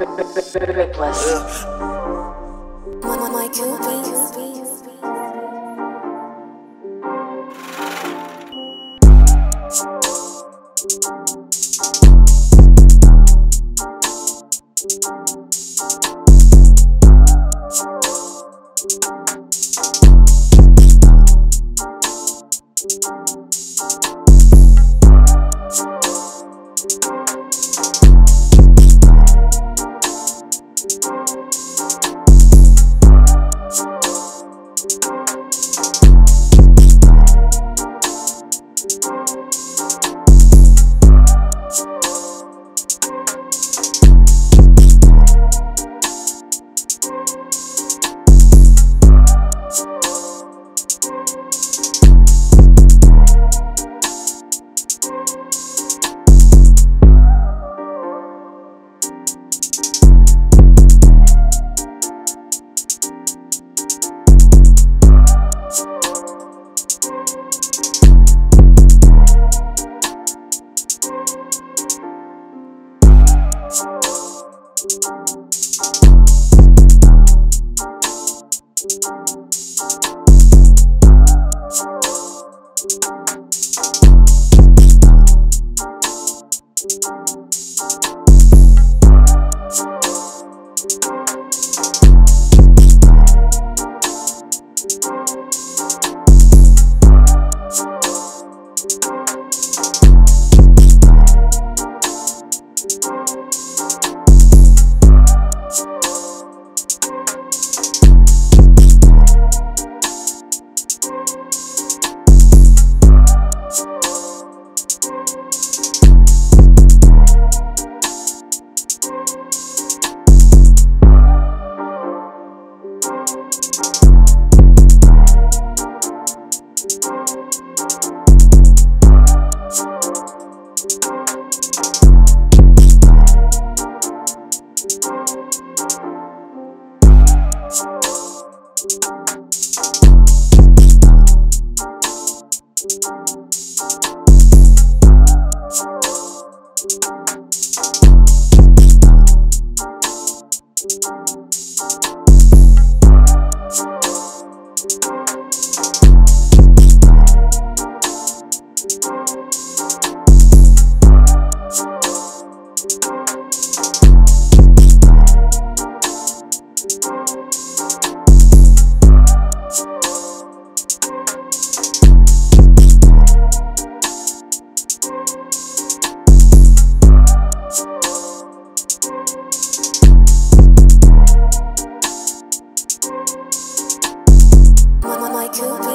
Ripless. Michael Beats. Beats.